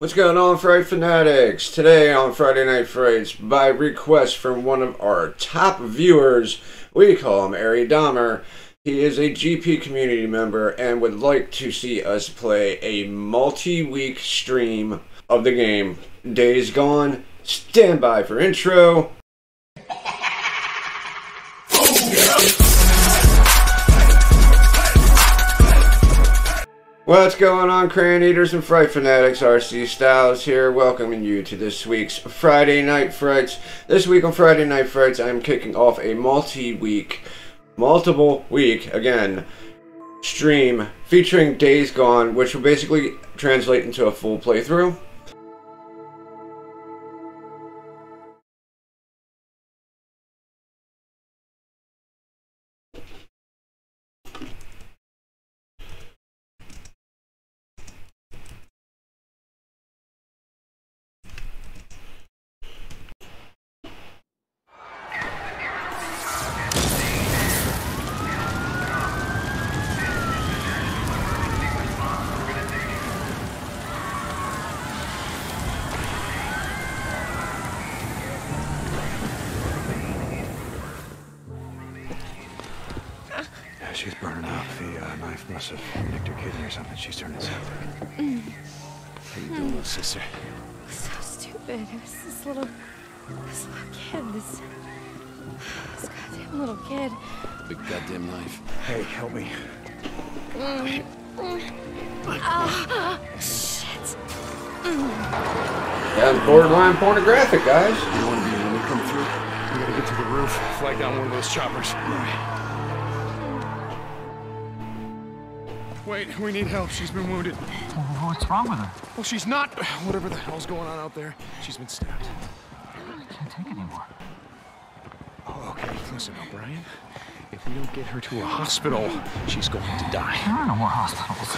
What's going on, Fright Fanatics? Today on Friday Night Frights, by request from one of our top viewers, we call him Ari Dahmer. He is a GP community member and would like to see us play a multi-week stream of the game Days Gone. Stand by for intro. What's going on, Crayon Eaters and Fright Fanatics? RC Styles here, welcoming you to this week's Friday Night Frights. This week on Friday Night Frights, I'm kicking off a multi-week, multiple week, again, stream featuring Days Gone, which will basically translate into a full playthrough. Pornographic, guys. You want to be when we come through? We gotta get to the roof. Flag down one of those choppers. Wait, we need help. She's been wounded. What's wrong with her? Well, she's not. Whatever the hell's going on out there, she's been stabbed. I can't take anymore. Oh, okay, listen, O'Brien. If we don't get her to a hospital, she's going to die. There are no more hospitals.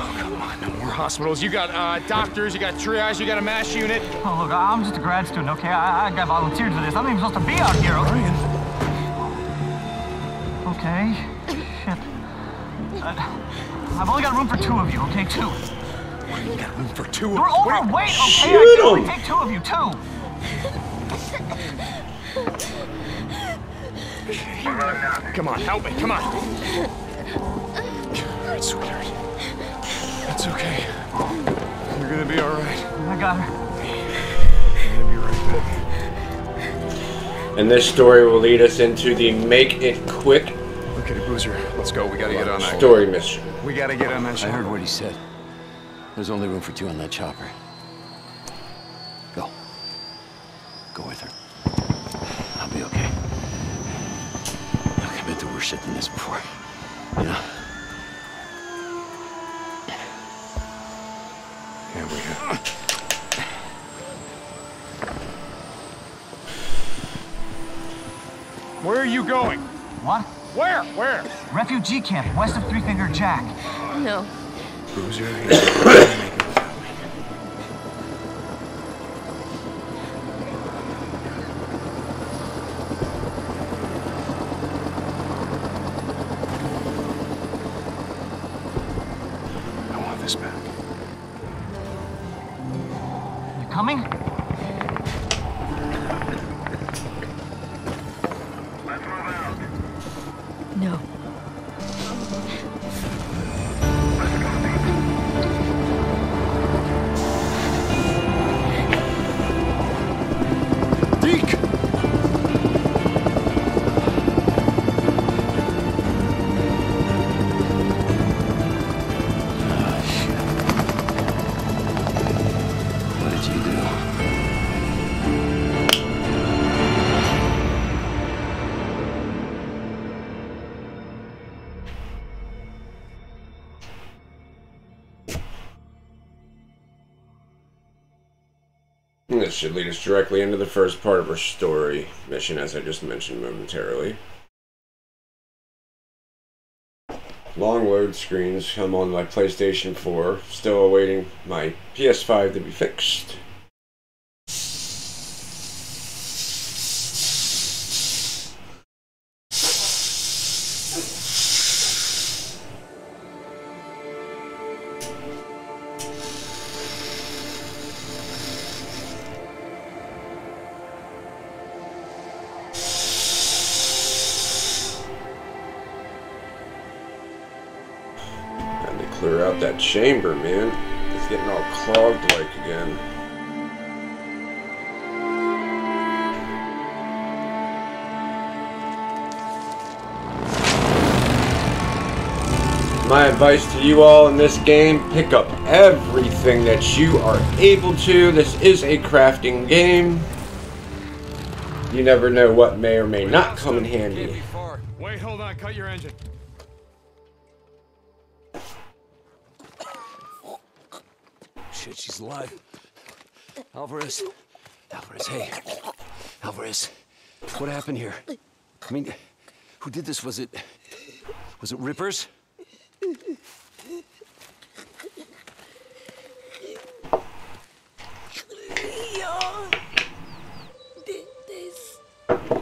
Oh, come on, no more hospitals. You got uh, doctors, you got triage, you got a mass unit. Oh, look, I'm just a grad student, okay? I, I got volunteered for this. I'm not even supposed to be out here. Brian. Okay. Shit. Uh, I've only got room for two of you, okay? Two. You got room for two You're of Wait, overweight, okay? shoot I can only 'em. take two of you, two. Come on, help me, come on. All right, sweetheart. That's okay. You're gonna be all right. I got her. You're gonna be right back. And this story will lead us into the Make It Quick Okay, Boozer, let's go. We gotta get on that. story mission. We gotta get on that I heard what he said. There's only room for two on that chopper. Go. Go with her. I'll be okay. Look, I've been through worse shit than this before. You know? Here we go. Where are you going? What? Where? Where? Refugee camp west of Three Finger Jack. No. Boozer, coming? Lead us directly into the first part of our story mission, as I just mentioned momentarily. Long load screens come on my PlayStation 4, still awaiting my PS5 to be fixed. Advice to you all in this game, pick up everything that you are able to. This is a crafting game. You never know what may or may not come in handy. Wait, hold on, cut your engine. Shit, she's alive. Alvarez. Alvarez, hey. Alvarez. What happened here? I mean, who did this? Was it... Was it Rippers? Leon did this. Oh, here we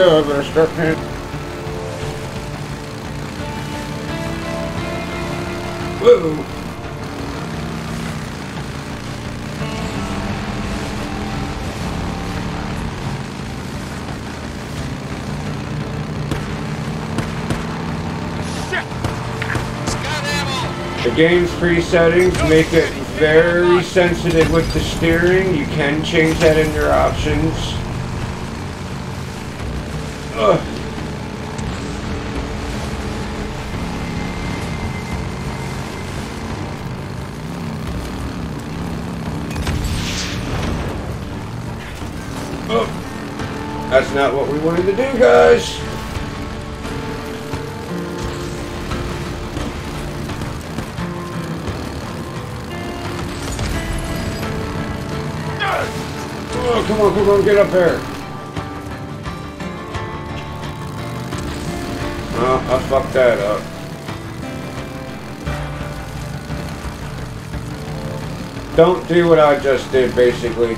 go. I start paying. Whoa. The game's presettings make it very sensitive with the steering. You can change that in your options. To do, guys. Oh, come on, come on, get up there. Oh, I fucked that up. Don't do what I just did, basically.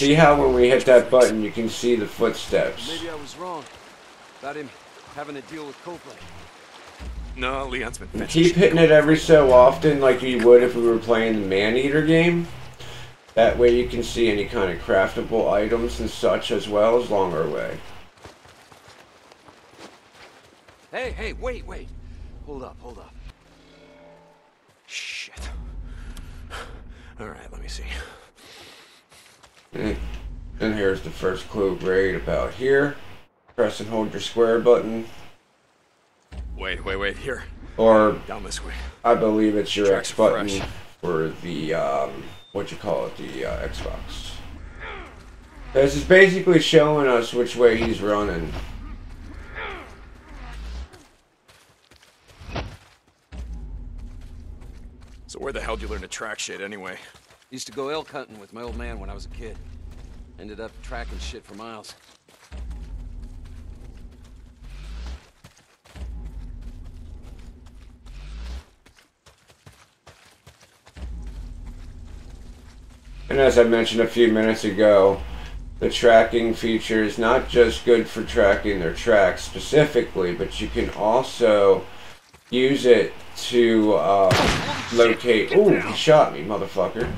See how when we hit that button, you can see the footsteps. Maybe I was wrong about him having to deal with Copeland. No, Leon's been fetching Keep hitting it every so often like you would if we were playing the Man-Eater game. That way you can see any kind of craftable items and such as well as along our way. Hey, hey, wait, wait. Hold up, hold up. Shit. All right, let me see. And here's the first clue right about here. Press and hold your square button. Wait, wait, wait. Here. Or Down this way. I believe it's your Tracks X button fresh. for the um, what you call it, the uh, Xbox. This is basically showing us which way he's running. So where the hell did you learn to track shit anyway? Used to go elk hunting with my old man when I was a kid. Ended up tracking shit for miles. And as I mentioned a few minutes ago, the tracking feature is not just good for tracking their tracks specifically, but you can also use it to uh, locate. Ooh, he shot me, motherfucker.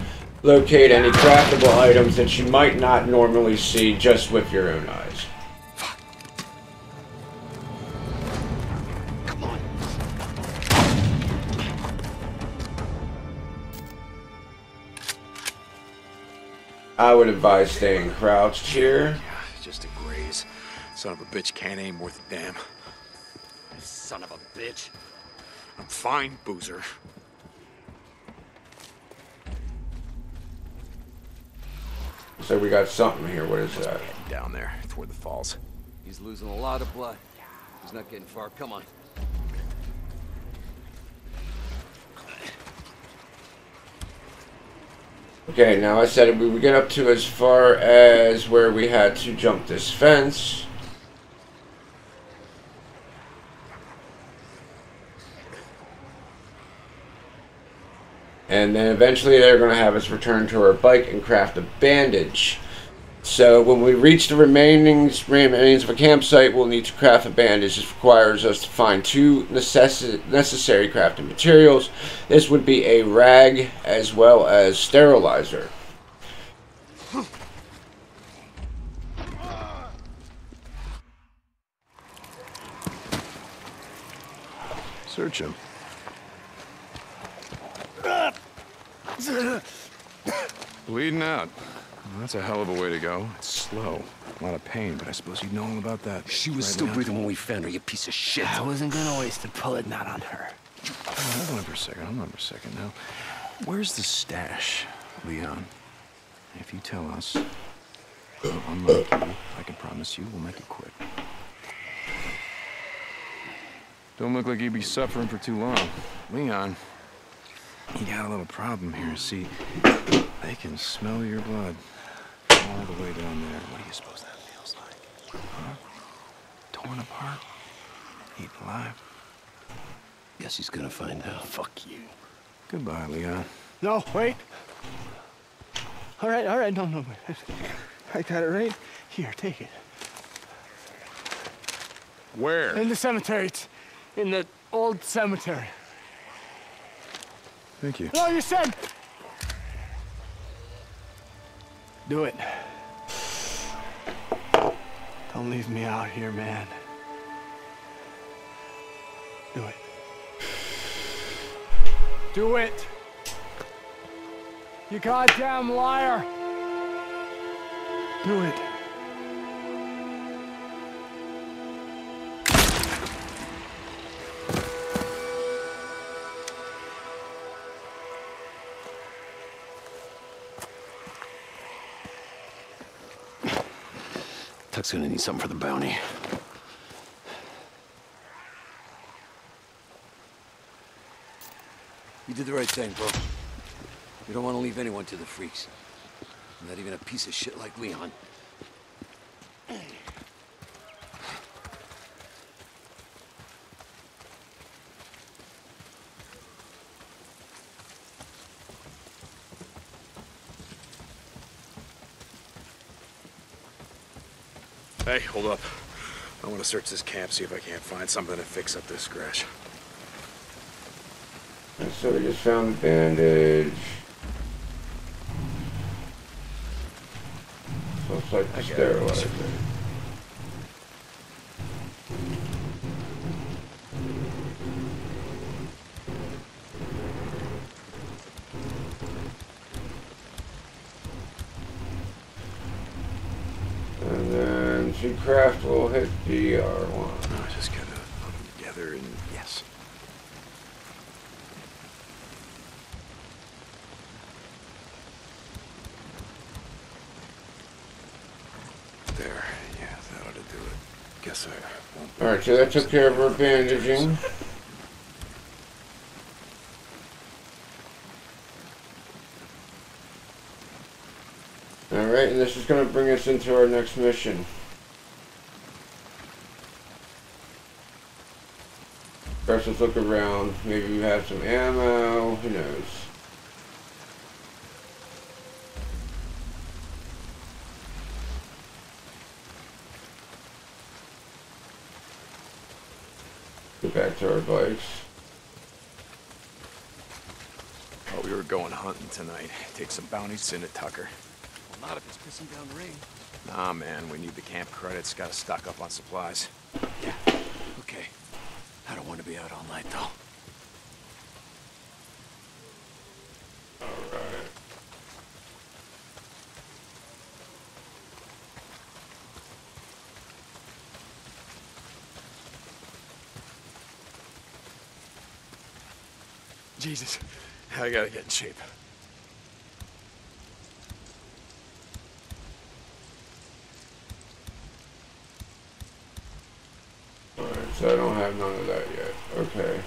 Locate any craftable items that you might not normally see just with your own eyes. Come on. I would advise staying crouched here. Yeah, Just a graze. Son of a bitch can't aim worth a damn. Son of a bitch. I'm fine, Boozer. So we got something here. What is that? Down there, toward the falls. He's losing a lot of blood. He's not getting far. Come on. Okay, now I said we would get up to as far as where we had to jump this fence. And then eventually they're going to have us return to our bike and craft a bandage. So when we reach the remaining remains of a campsite, we'll need to craft a bandage. This requires us to find two necessi- necessary crafting materials. This would be a rag as well as sterilizer. Search him. Bleeding out. Well, that's a hell of a way to go. It's slow. A lot of pain, but I suppose you know all about that. She was right still now. breathing when we found her, you piece of shit. I wasn't gonna waste a bullet not on her. Hold on for a second. Hold on for a second now. Where's the stash, Leon? If you tell us, we'll unlock you. I can promise you we'll make it quick. Don't look like you'd be suffering for too long. Leon, you got a little problem here. See, they can smell your blood all the way down there. What do you suppose that feels like? Huh? Torn apart? Eaten alive? Guess he's gonna find out. Fuck you. Goodbye, Leon. No, wait. All right, all right, no, no, wait. I got it right here. Take it. Where? In the cemetery. It's in the old cemetery. Thank you. No, you said. Do it. Don't leave me out here, man. Do it. Do it. You goddamn liar. Do it. Gonna need something for the bounty. You did the right thing, bro. You don't want to leave anyone to the freaks. Not even a piece of shit like Leon. Hey, hold up. I want to search this camp, see if I can't find something to fix up this scratch. And so we just found the bandage. So it's like the I get it. sterilizer. And then two craft will hit DR1. I just gotta put them together and yes. There, yeah, that ought to do it. Guess I. Alright, so that took care of our bandaging. Alright, and this is going to bring us into our next mission. First, let's look around. Maybe we have some ammo. Who knows? their advice. Oh, we were going hunting tonight. Take some bounties into Tucker. Well, not if it's pissing down rain. Nah, man, we need the camp credits. Gotta stock up on supplies. Yeah, okay. I don't want to be out all night, though. Jesus, I gotta get in shape. Alright, so I don't have none of that yet. Okay.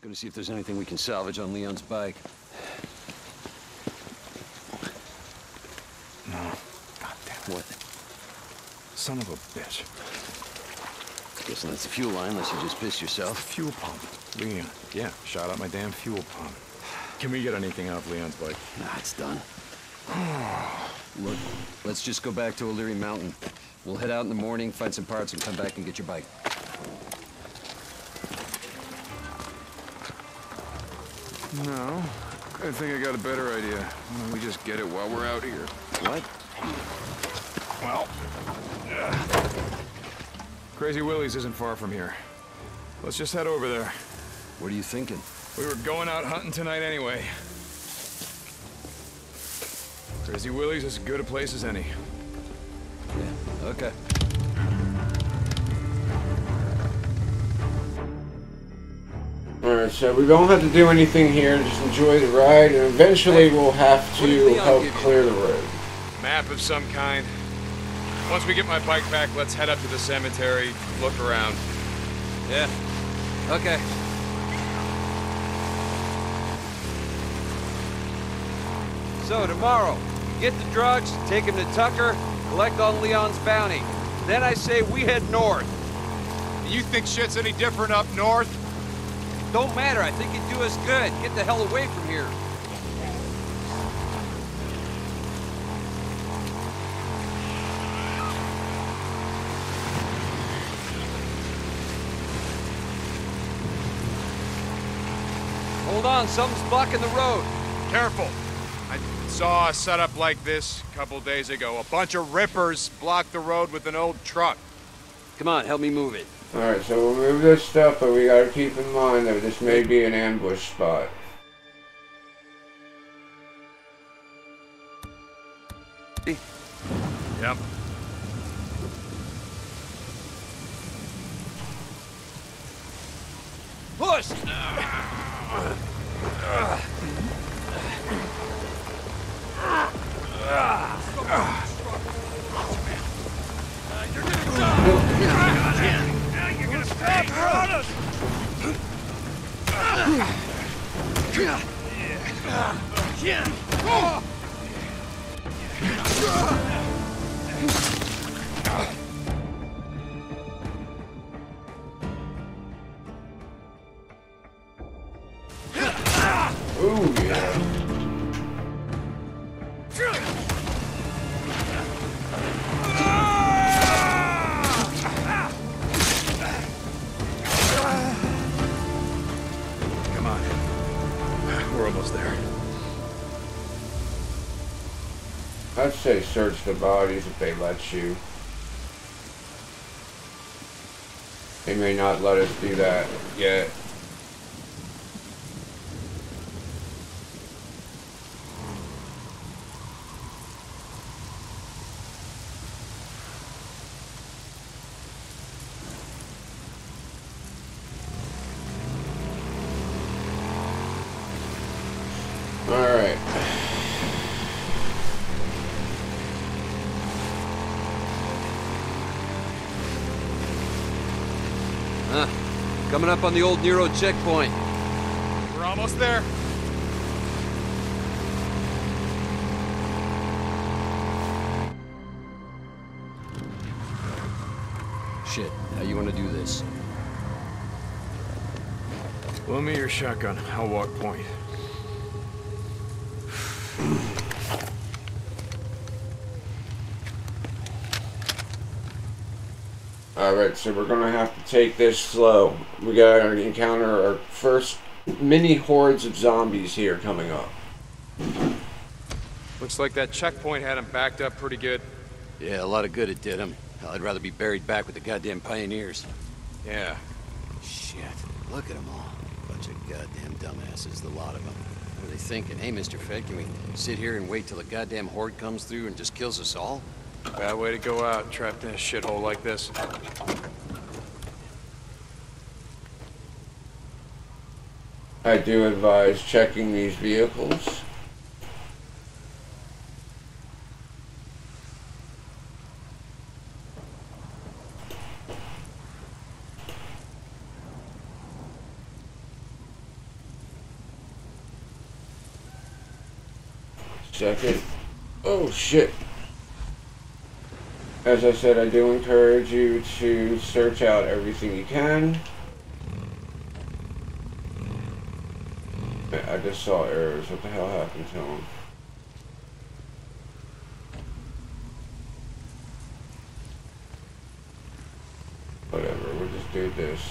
Gonna see if there's anything we can salvage on Leon's bike. No. God damn it. What? Son of a bitch. Guessing that's the fuel line, unless you just pissed yourself. Fuel pump. Leon. Yeah, shot out my damn fuel pump. Can we get anything out of Leon's bike? Nah, it's done. Look, let's just go back to O'Leary Mountain. We'll head out in the morning, find some parts, and come back and get your bike. No. I think I got a better idea. Why don't we just get it while we're out here? What? Well... uh, Crazy Willie's isn't far from here. Let's just head over there. What are you thinking? We were going out hunting tonight anyway. Crazy Willie's is as good a place as any. Yeah, okay. Alright, so we don't have to do anything here, just enjoy the ride, and eventually we'll have to help clear the road. Map of some kind. Once we get my bike back, let's head up to the cemetery, look around. Yeah. Okay. So tomorrow, get the drugs, take him to Tucker, collect on Leon's bounty. Then I say we head north. You think shit's any different up north? Don't matter, I think it'd do us good. Get the hell away from here. On, something's blocking the road. Careful. I saw a setup like this a couple days ago. A bunch of rippers blocked the road with an old truck. Come on, help me move it. Alright, so we'll move this stuff, but we gotta keep in mind that this may be an ambush spot. Yep. Push! Ooh, bodies if they let you. They may not let us do that yet. Up on the old NERO checkpoint. We're almost there. Shit, how you want to do this? Loan me your shotgun. I'll walk point. Alright, so we're gonna have to take this slow. We gotta encounter our first mini hordes of zombies here coming up. Looks like that checkpoint had him backed up pretty good. Yeah, a lot of good it did him. Hell, I'd rather be buried back with the goddamn pioneers. Yeah. Shit. Look at them all. Bunch of goddamn dumbasses, the lot of them. What are they thinking? Hey, Mr. Fed, can we sit here and wait till a goddamn horde comes through and just kills us all? Bad way to go out, trapped in a shithole like this. I do advise checking these vehicles. Second. Oh shit. As I said, I do encourage you to search out everything you can. I just saw errors. What the hell happened to him? Whatever, we'll just do this.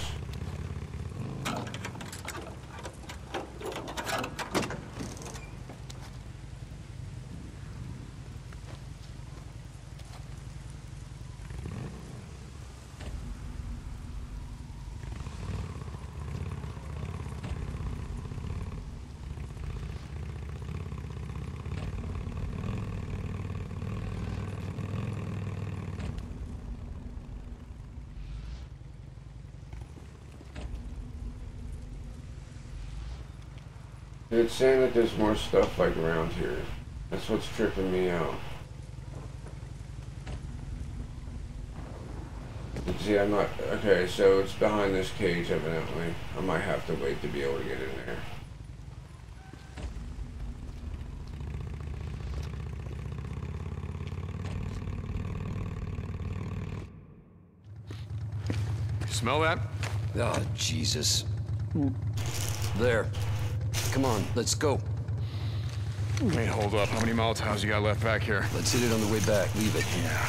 It's saying that there's more stuff like around here. That's what's tripping me out. But See, I'm not. Okay, so it's behind this cage, evidently. I might have to wait to be able to get in there. Smell that? Oh, Jesus. Hmm. There. Come on, let's go. Hey, hold up. How many Molotovs you got left back here? Let's hit it on the way back. Leave it. Yeah.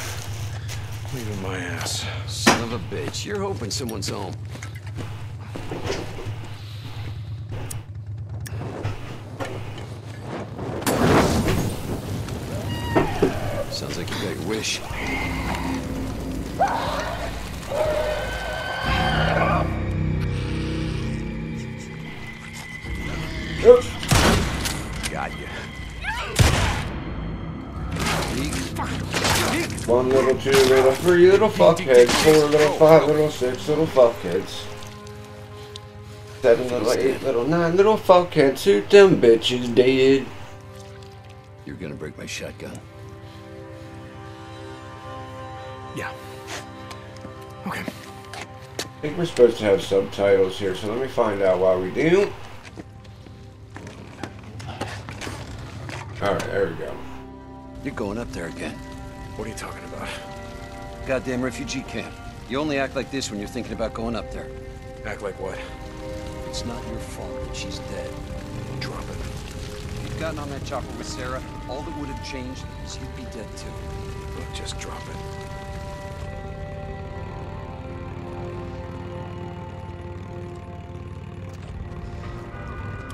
Leaving my ass. Son of a bitch. You're hoping someone's home. Little, three little fuckheads, four little, five little, six little fuckheads. Seven little, eight little, nine little fuckheads. Shoot them bitches dead. You're gonna break my shotgun. Yeah. Okay. I think we're supposed to have subtitles here, so let me find out why we do. Alright, there we go. You're going up there again. What are you talking about? Goddamn refugee camp. You only act like this when you're thinking about going up there. Act like what? It's not your fault that she's dead. Drop it. If you'd gotten on that chopper with Sarah, all that would have changed is you'd be dead too. Look, just drop it.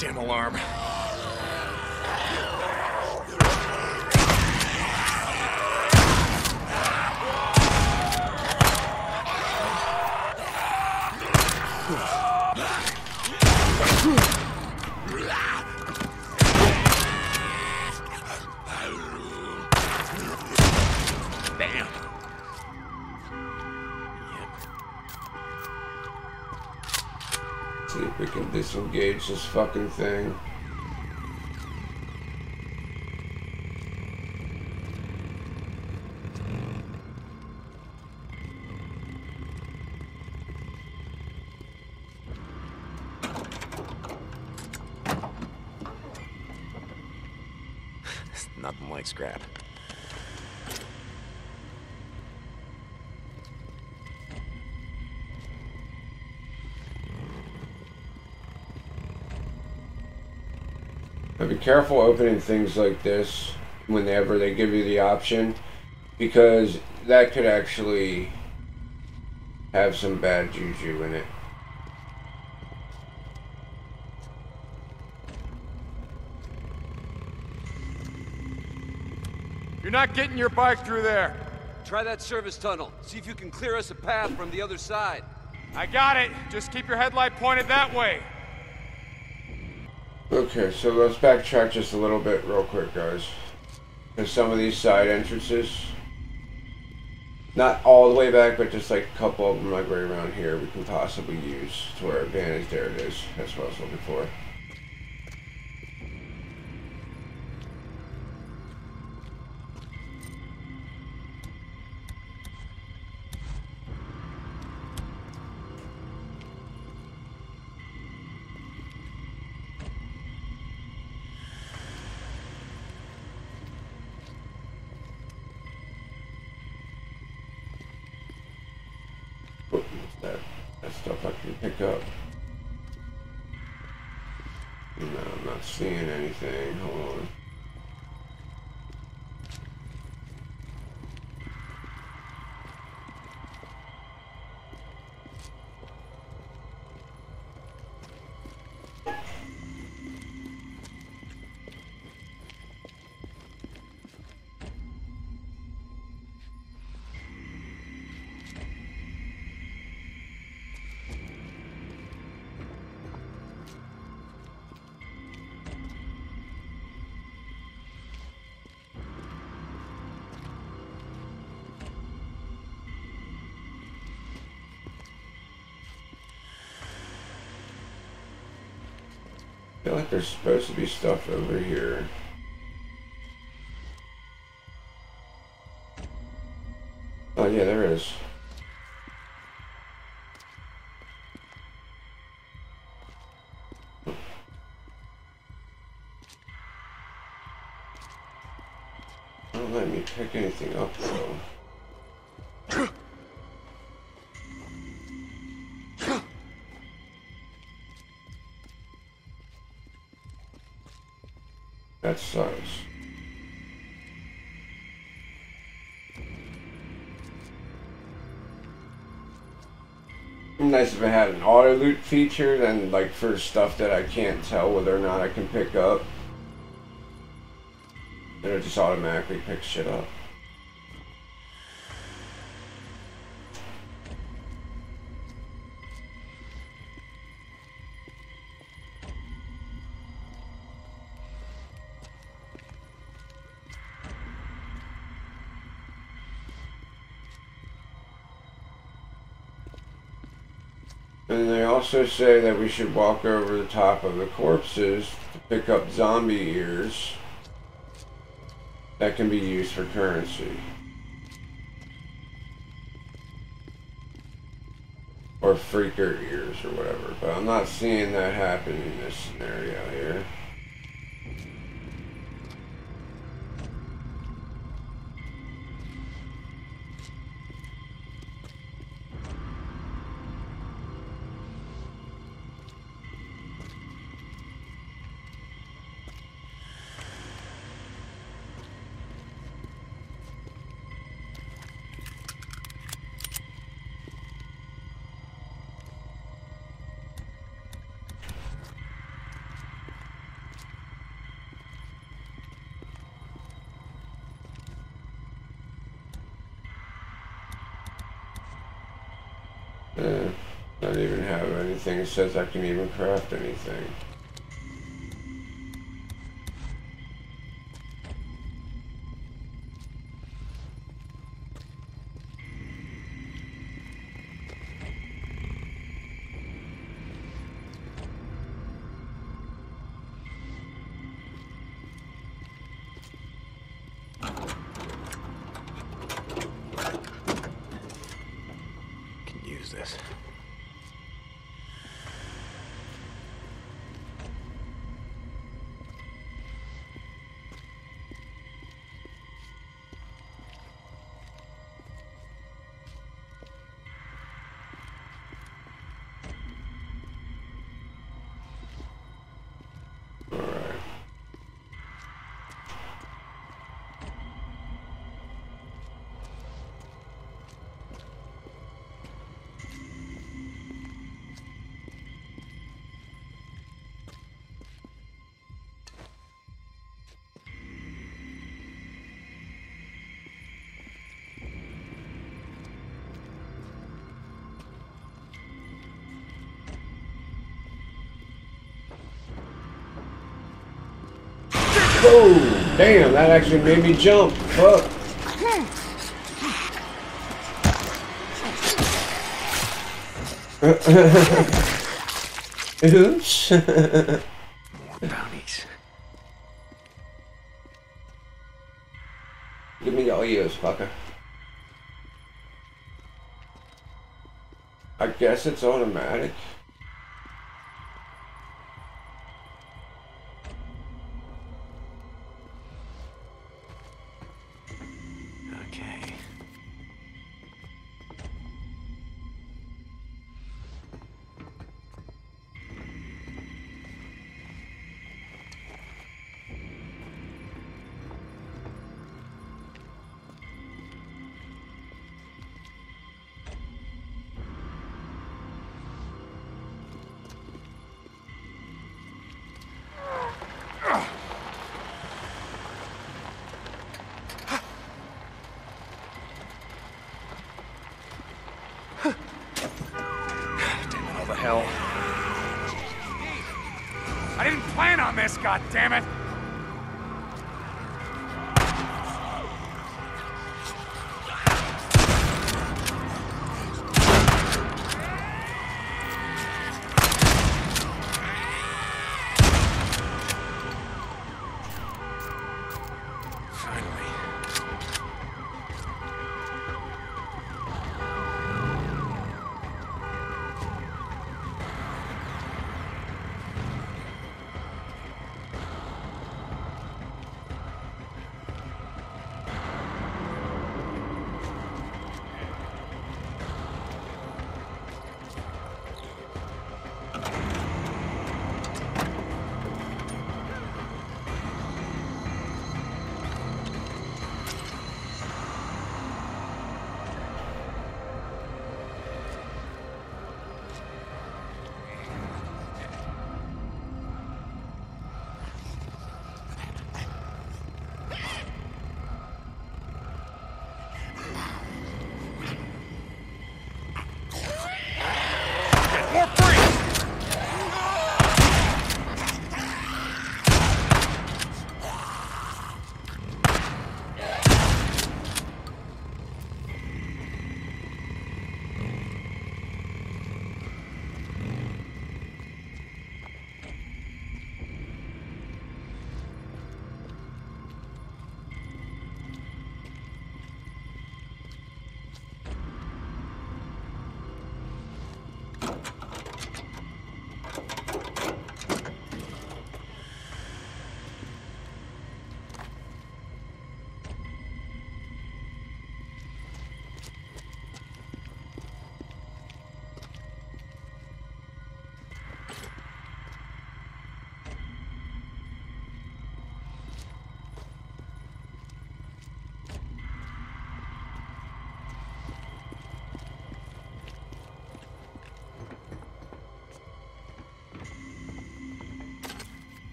Damn alarm. Disengage this fucking thing. Nothing like scrap. Careful opening things like this whenever they give you the option because that could actually have some bad juju in it. You're not getting your bike through there. Try that service tunnel. See if you can clear us a path from the other side. I got it. Just keep your headlight pointed that way. Okay, so let's backtrack just a little bit real quick, guys. Because some of these side entrances, not all the way back, but just like a couple of them like right around here we can possibly use to our advantage. There it is. That's what I was looking for. Like there's supposed to be stuff over here. Oh yeah, there is. Don't let me pick anything up That sucks. Nice if it had an auto loot feature, then like for stuff that I can't tell whether or not I can pick up. It just automatically picks shit up. Say that we should walk over the top of the corpses to pick up zombie ears that can be used for currency. Or freaker ears or whatever. But I'm not seeing that happen in this scenario here. Eh, don't even have anything It says I can even craft anything. Oh, damn, that actually made me jump. Fuck. Oops. Bounties. Give me all yours, fucker. I guess it's automatic.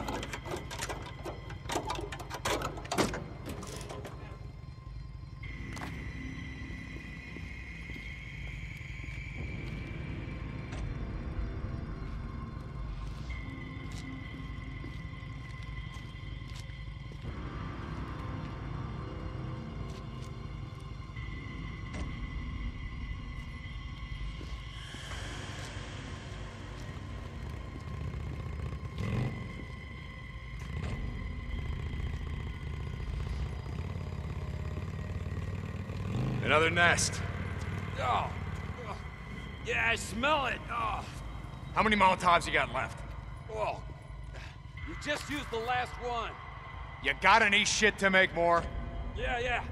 フッ。Another nest. Oh. Yeah, I smell it. Oh. How many Molotovs you got left? Well, you just used the last one. You got any shit to make more? Yeah, yeah.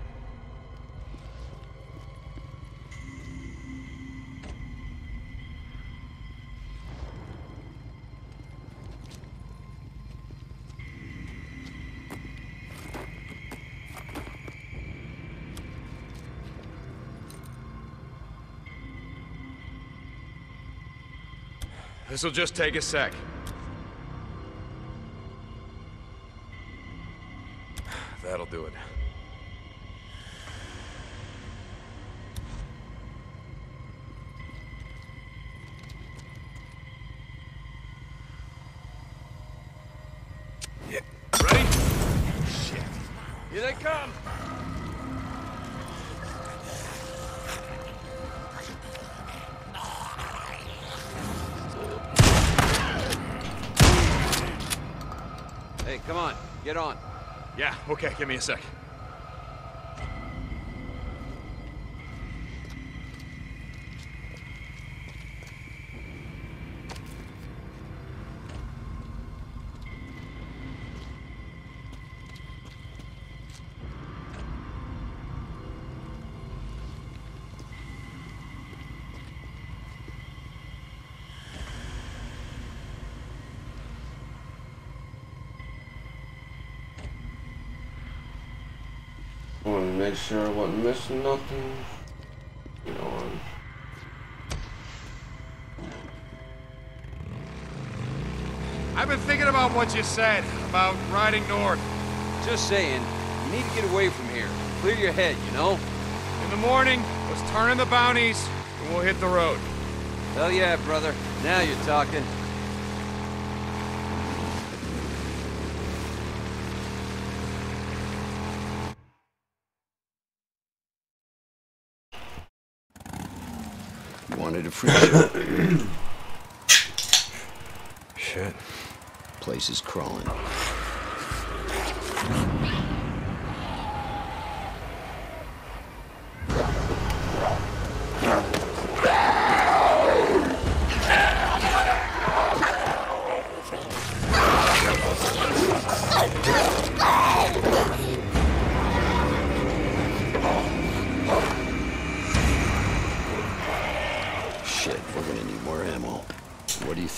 This'll just take a sec. Okay, give me a sec. Sure I wasn't missing nothing. You know, I've been thinking about what you said about riding north. Just saying, you need to get away from here. Clear your head, you know? In the morning, let's turn in the bounties, and we'll hit the road. Hell yeah, brother. Now you're talking. Wanted a free show. Shit. Place is crawling. Shit, we're gonna need more ammo. What are you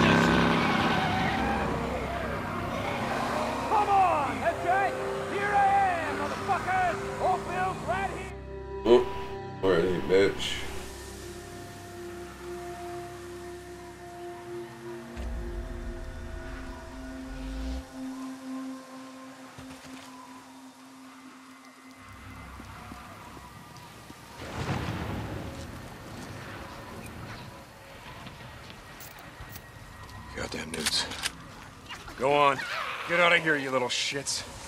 Come out of here, you little shits.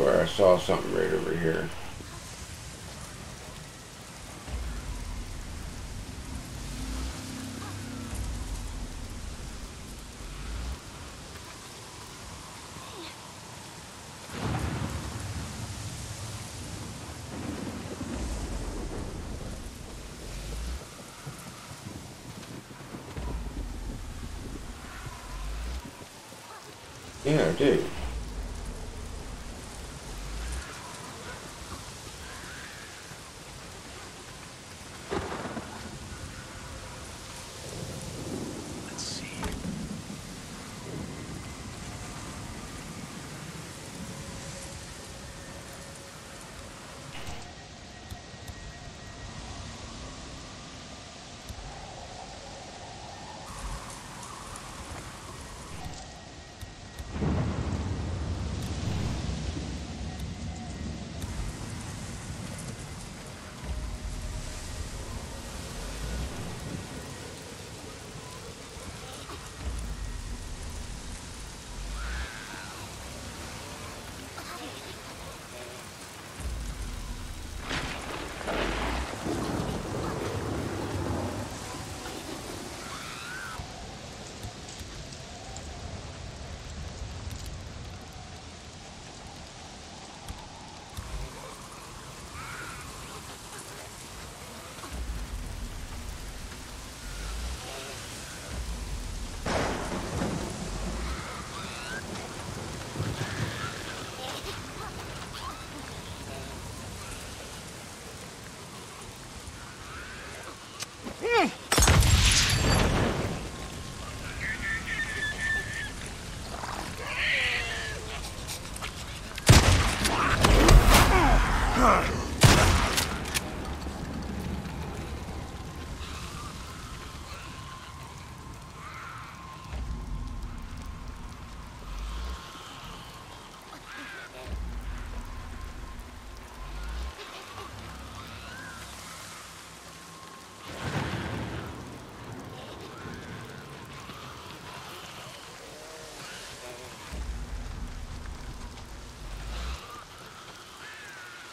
Or I saw something right over here.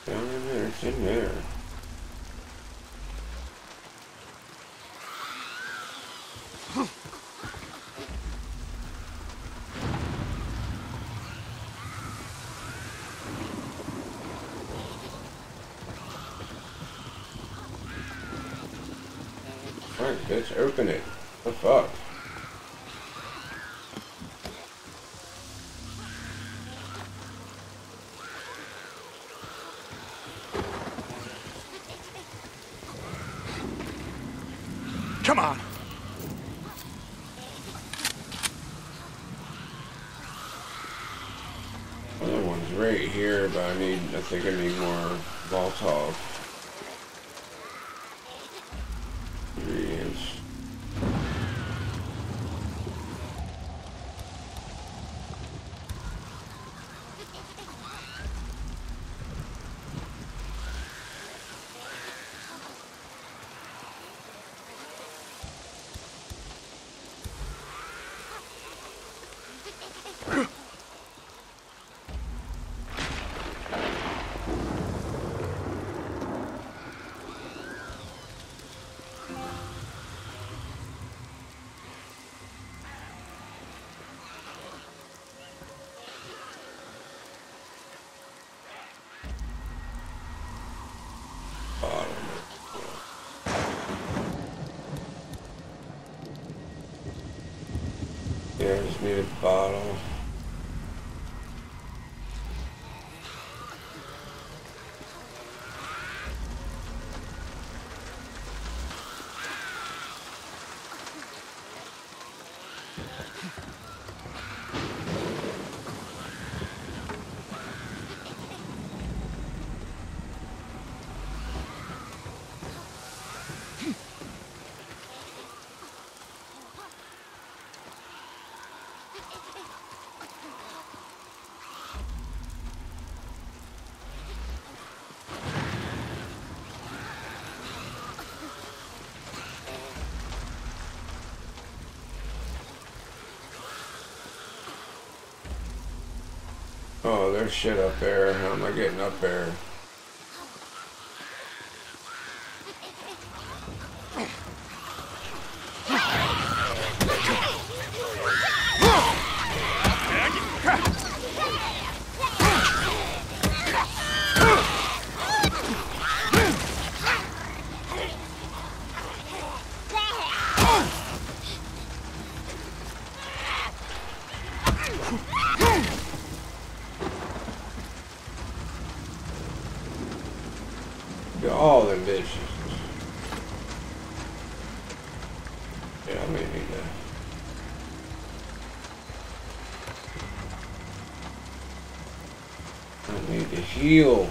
Down in there, it's in there. Alright, bitch, open it. The fuck? Come on. Other one's right here, but I need, I think I need more Voltov. Ingredients. Bottom. Yeah, I just need a bottle. There's shit up there. How am I getting up there? Got all them bitches. Yeah, I may need that. I need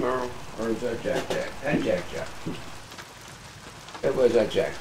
Merle. Or is that Jack Jack? And Jack Jack. It was that Jack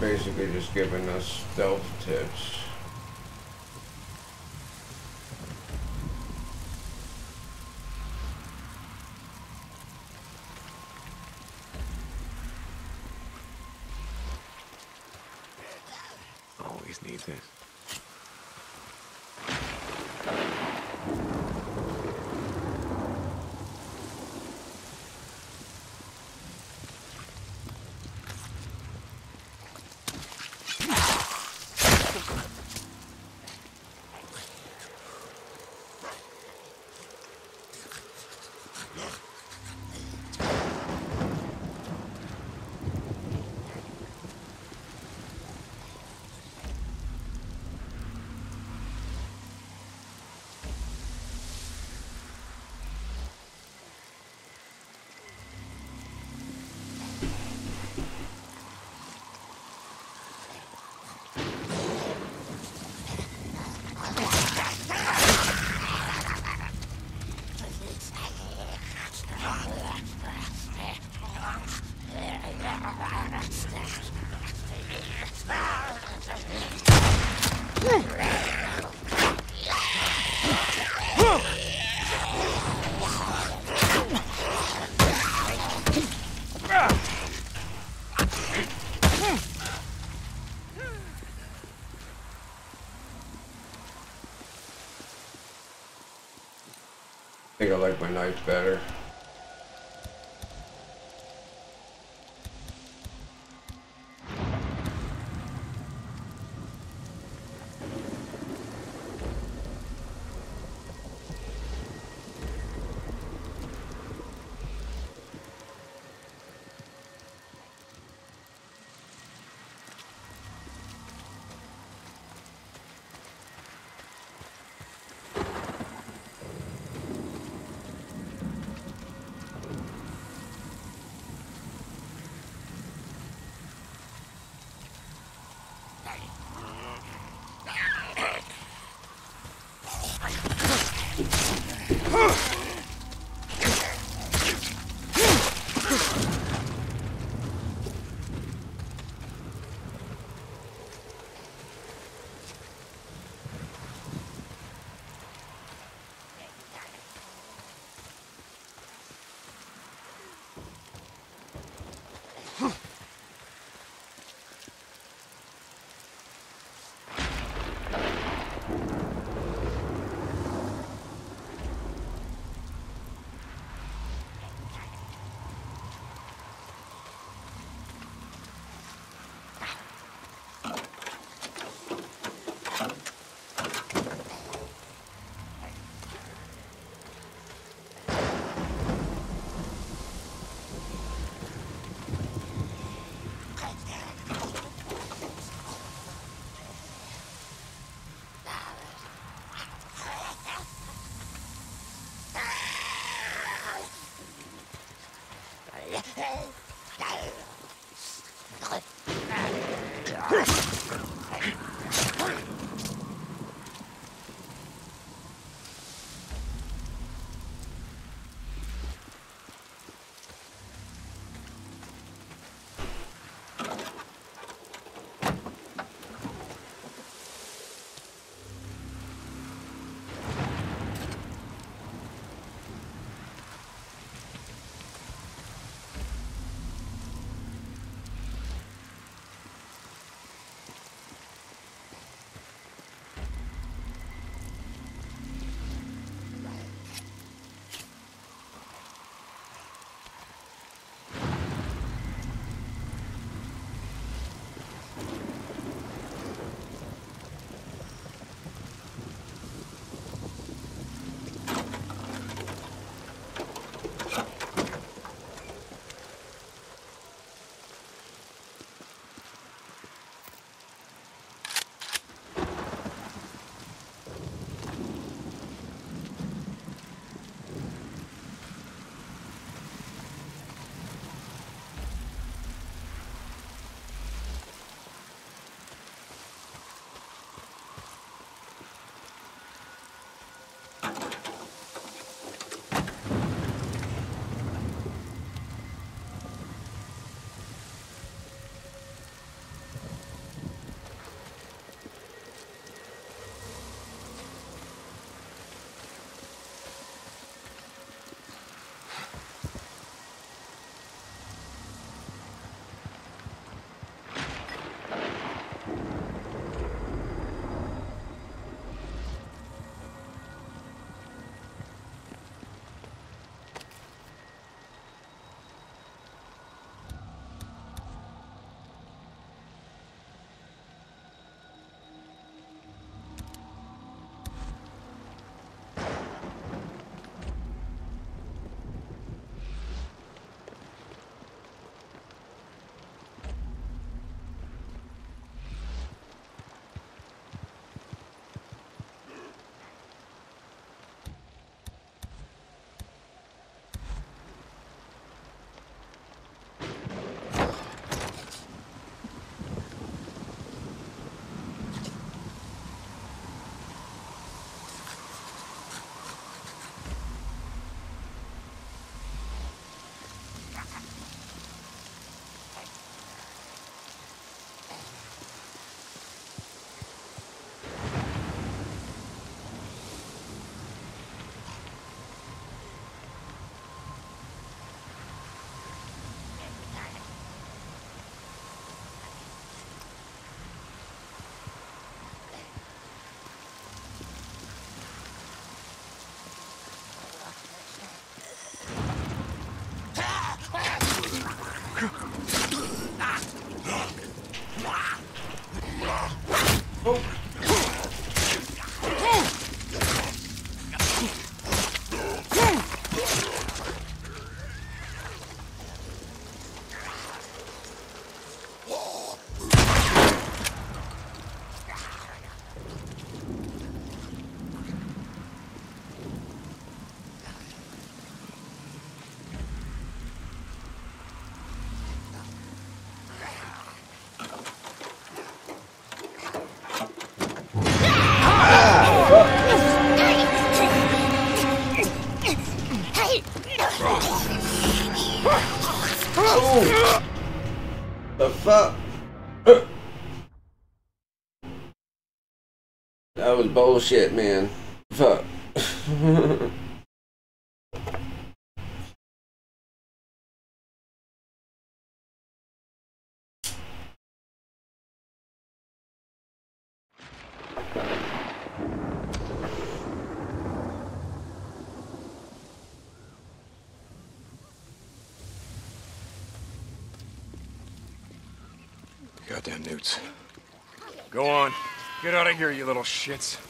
basically just giving us stealth tips. Always need this. I think I like my knife better. Okay. Fuck? That was bullshit, man. Fuck. Goddamn newts. Go on. Get out of here, you little shits.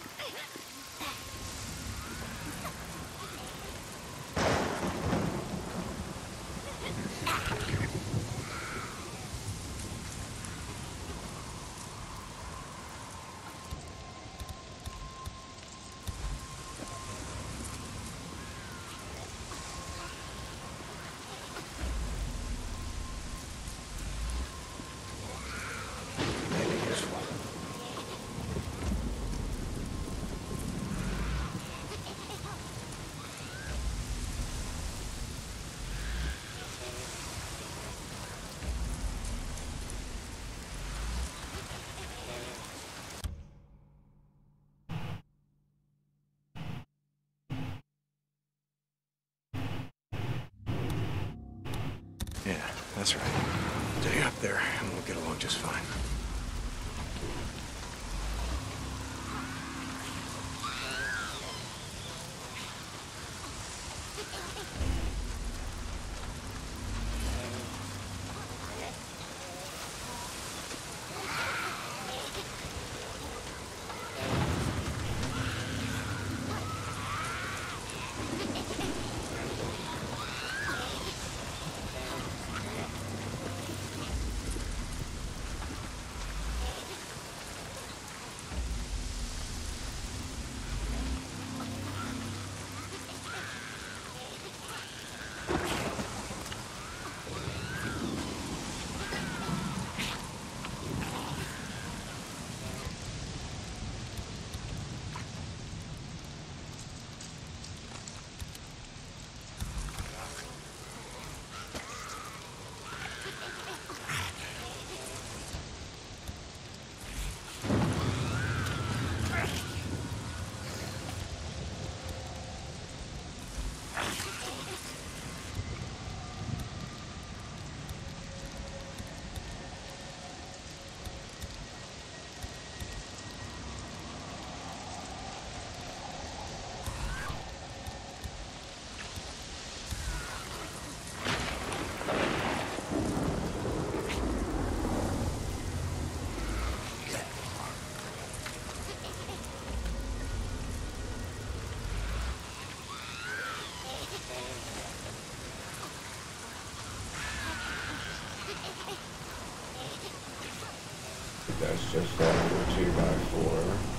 Just that number two by four.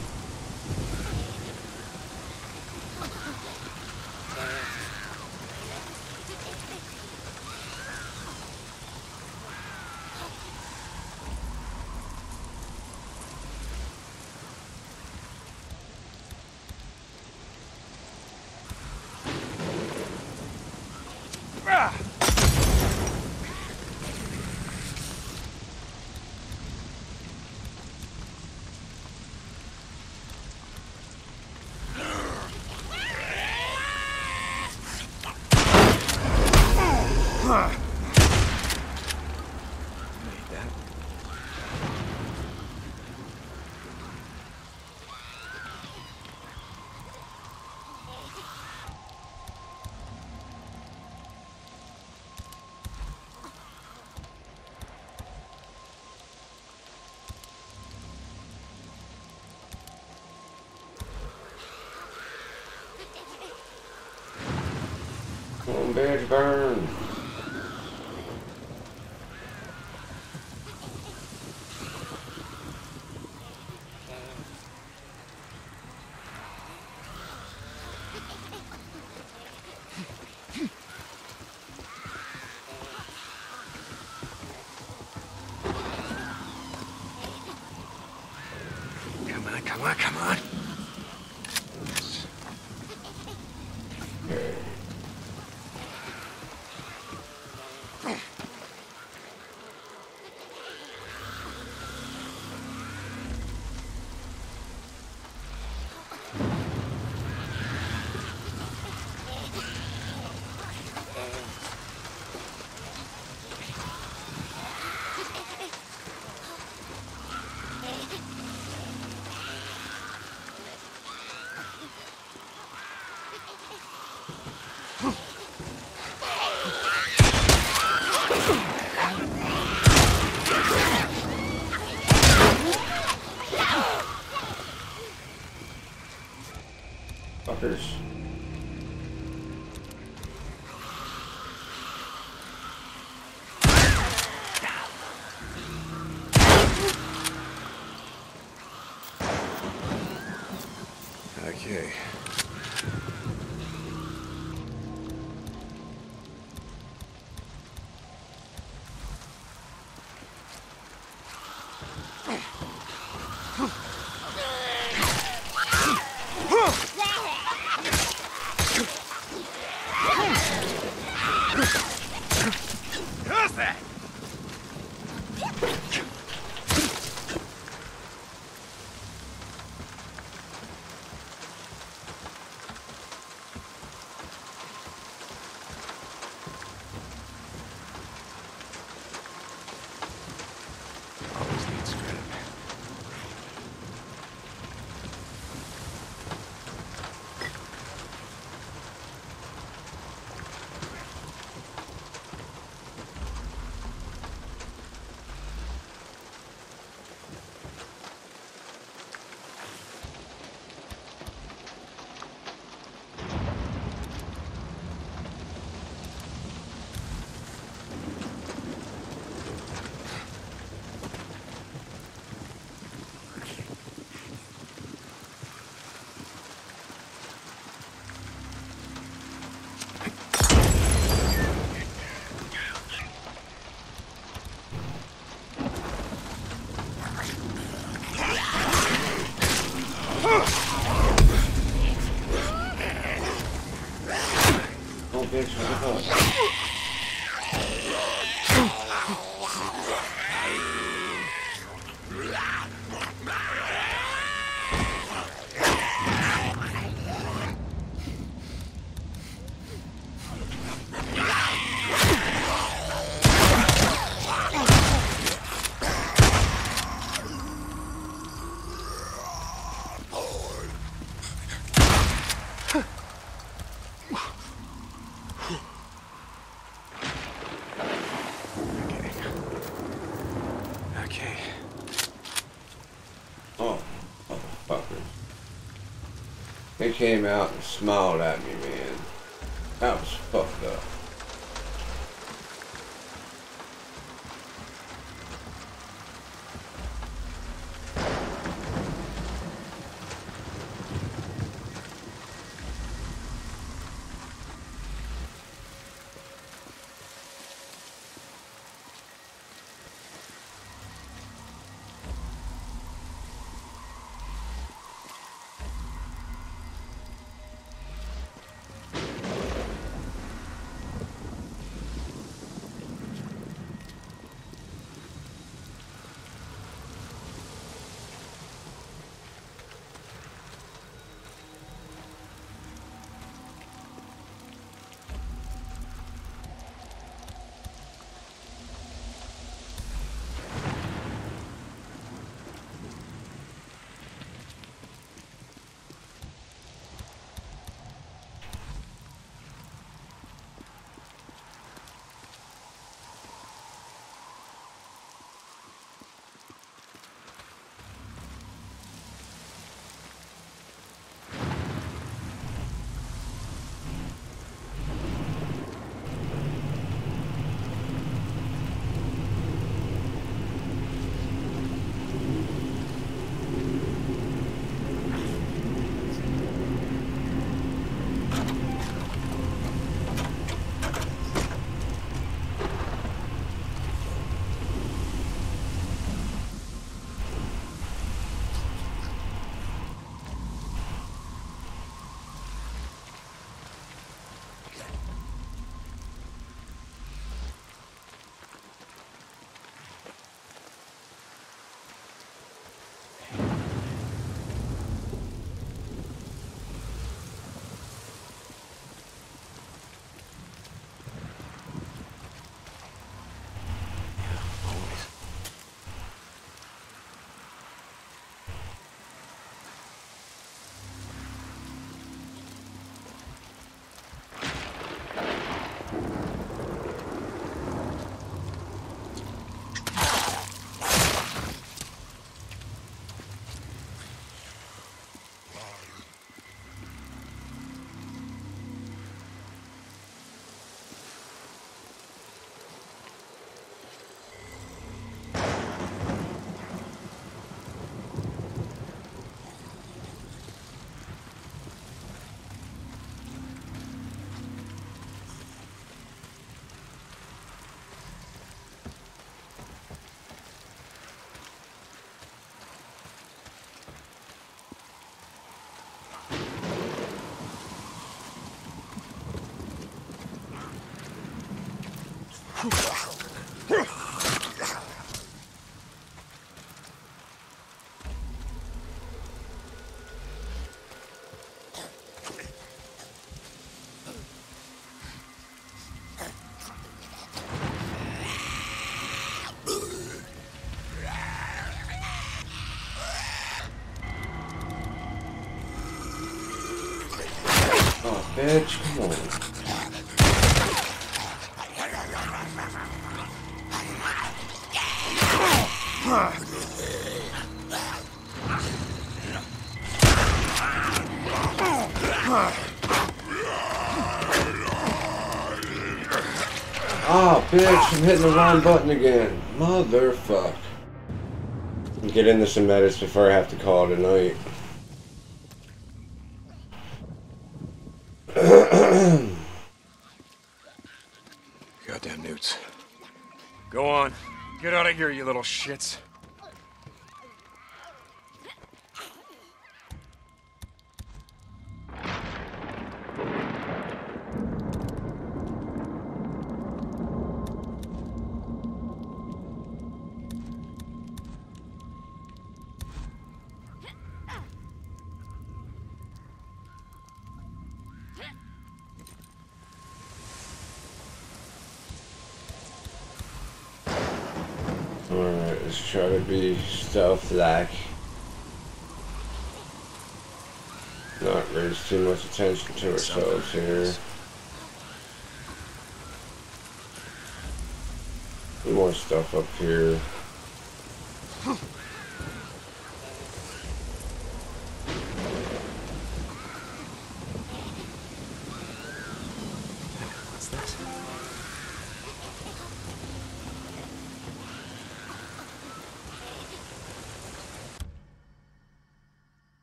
Come on, bitch, burn. Bitch. What the fuck? Okay. Oh, motherfucker. They came out and smiled at me, Oh, bitch, bitch, I'm hitting the wrong button again. Motherfuck. Get into some edits before I have to call it a night. Goddamn newts. Go on. Get out of here, you little shits. To ourselves here. More stuff up here. What's this?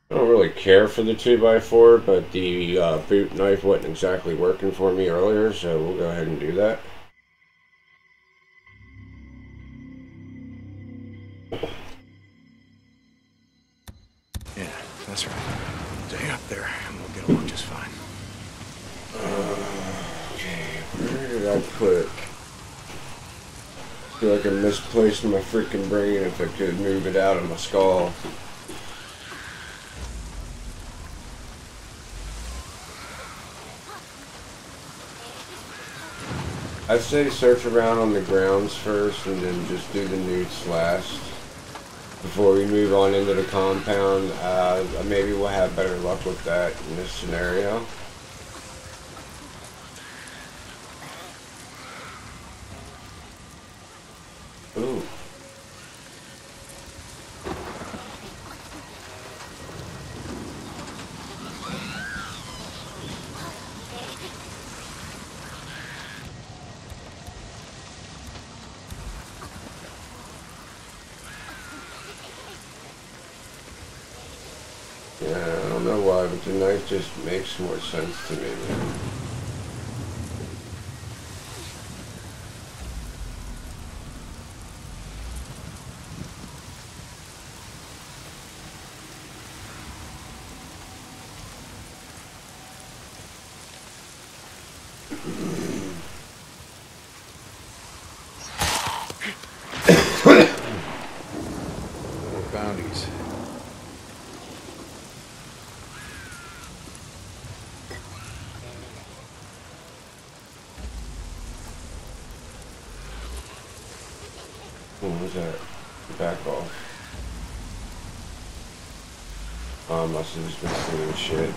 I don't really care for the 2x4, but the uh, boot knife wasn't exactly working for me earlier, so we'll go ahead and do that. Yeah, that's right. Stay up there, and we'll get along just fine. Okay, where did I put it? I feel like I misplaced my freaking brain if I could move it out of my skull. I'd say search around on the grounds first and then just do the newts last. Before we move on into the compound, uh, maybe we'll have better luck with that in this scenario. Ooh. Yeah, I don't know why, but the knife just makes more sense to me, man. More bounties. What was that? Back off. I must have just been seeing shit.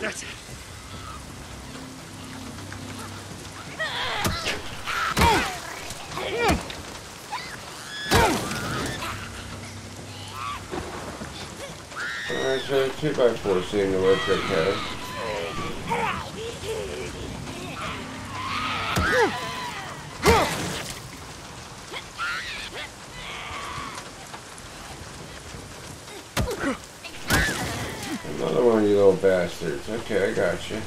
That's it. Alright, so 2 by 4 seem to work okay. Another one of you little bastards. Okay, I got you.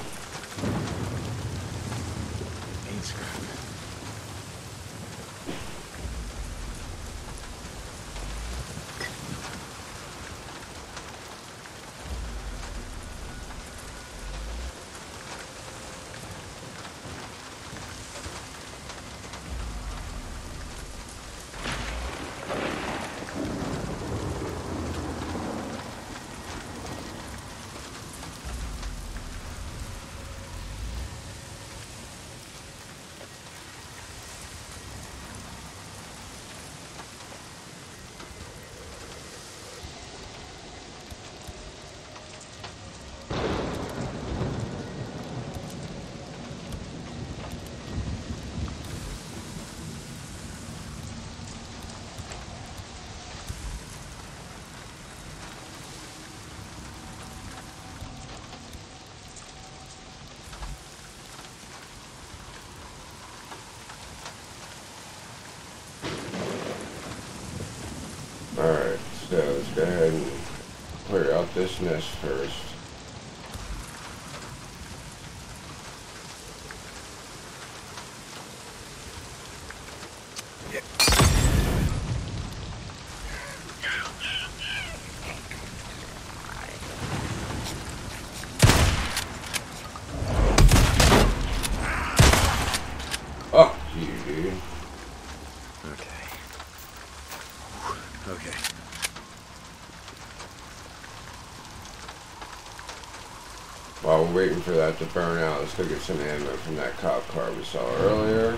Waiting for that to burn out, let's go get some ammo from that cop car we saw earlier.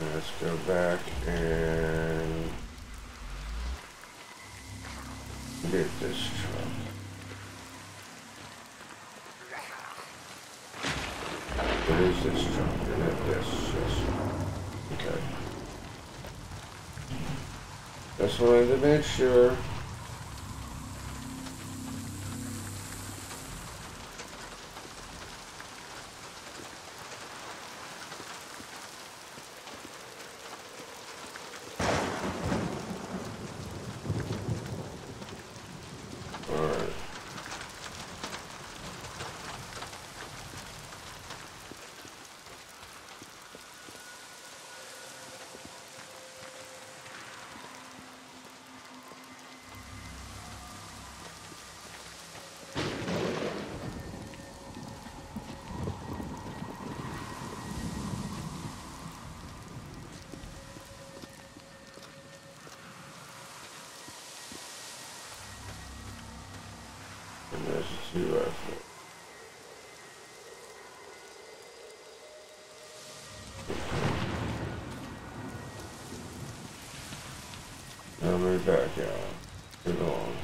Let's go back and get this truck. What is this truck? This? Yes. Okay. Just wanted to make sure. Alright. And there's two rifles. Now move back out. Get on.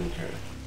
Okay.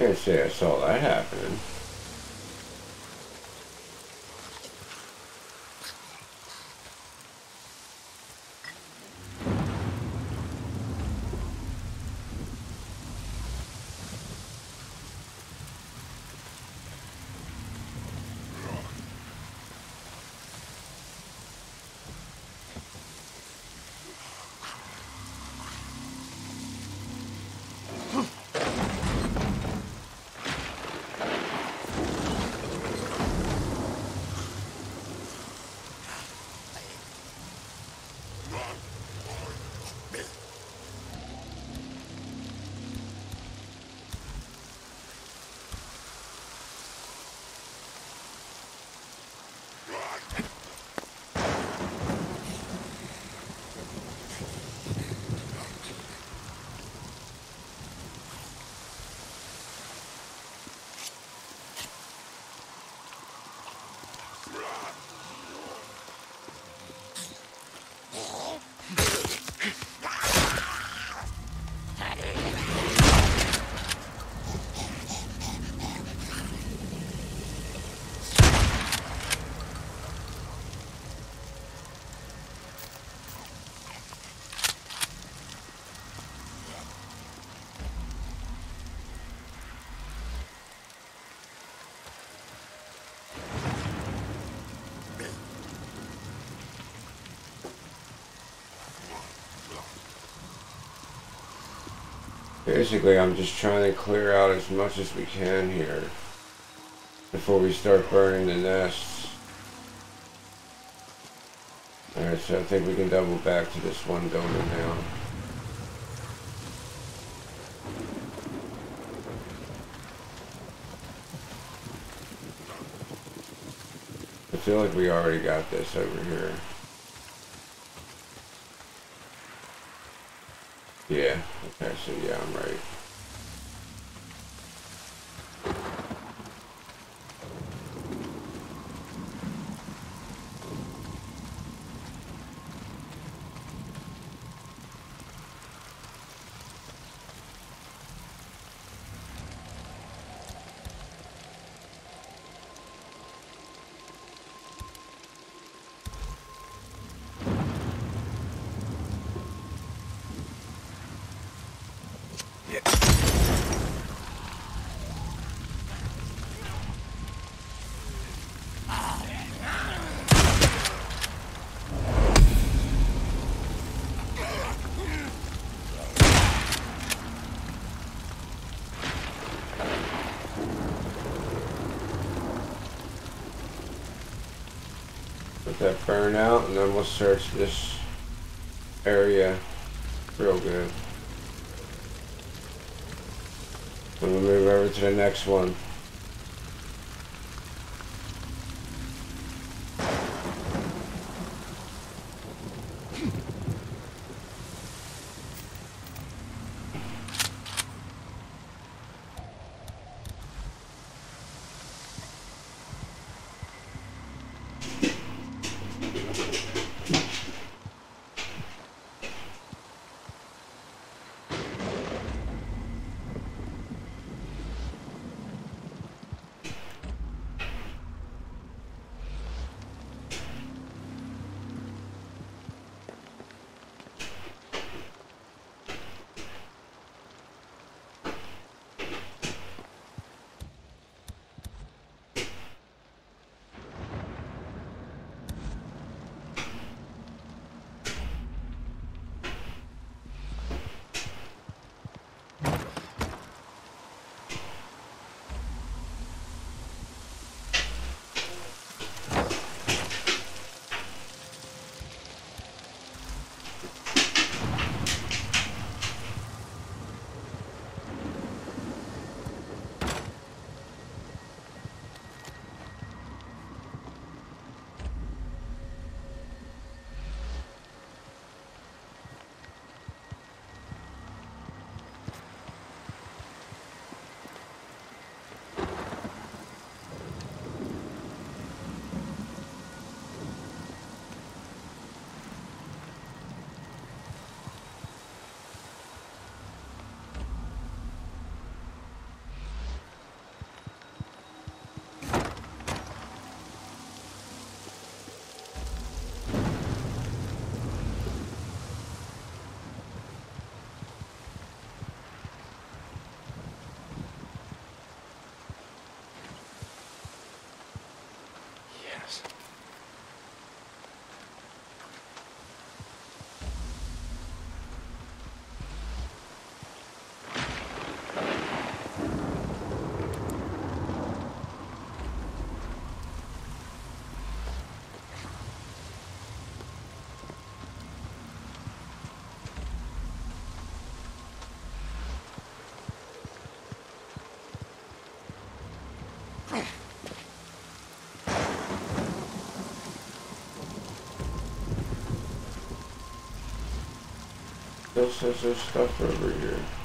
Can't say I saw that happening. Basically, I'm just trying to clear out as much as we can here before we start burning the nests. Alright, so I think we can double back to this one building now. I feel like we already got this over here. That burn out, and then we'll search this area real good. And we'll move over to the next one. There's stuff over here.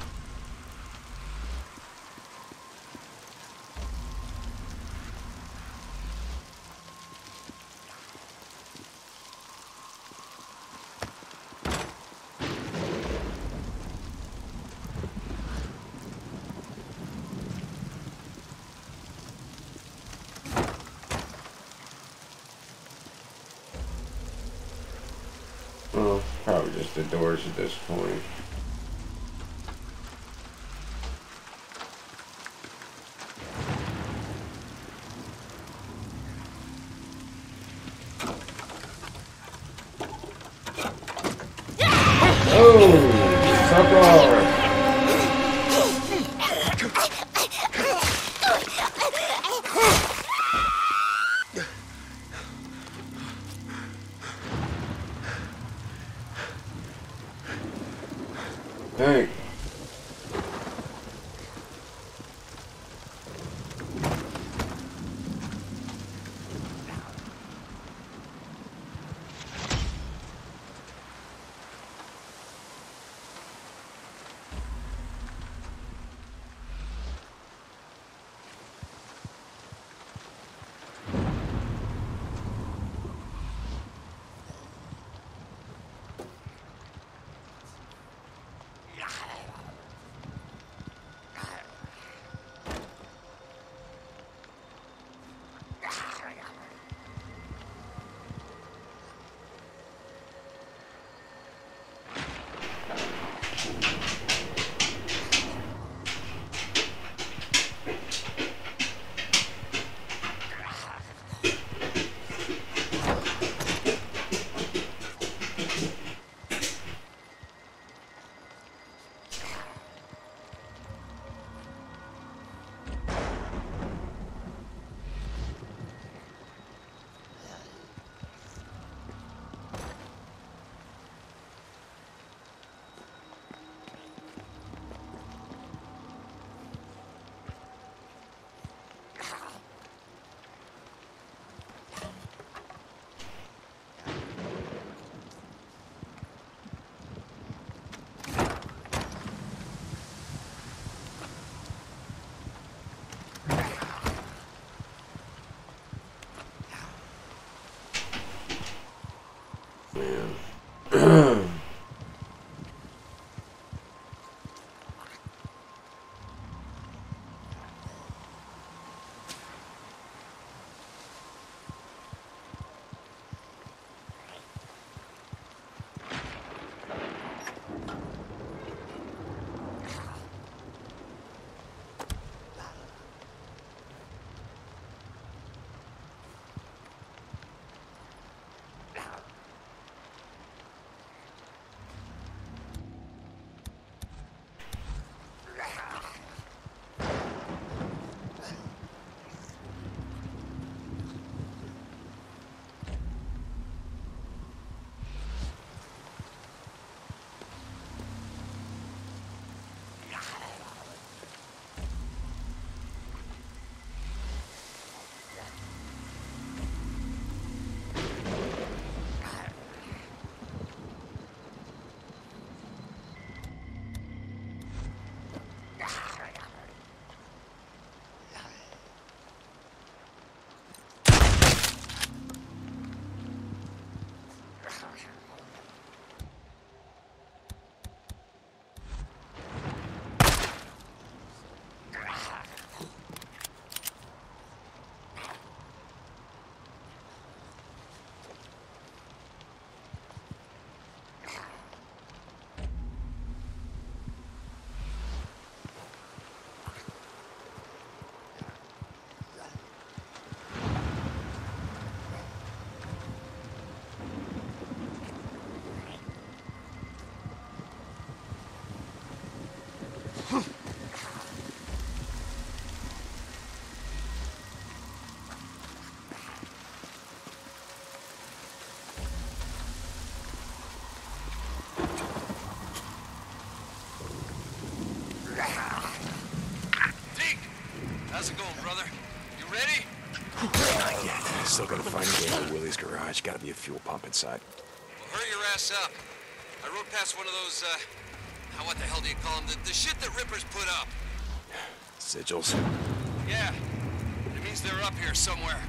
Well, probably just the doors at this point. Still gotta find a way of Willie's garage. Gotta be a fuel pump inside. Hurry your ass up. I rode past one of those, uh, how- what the hell do you call them? The, the shit that Rippers put up. Sigils. Yeah. It means they're up here somewhere.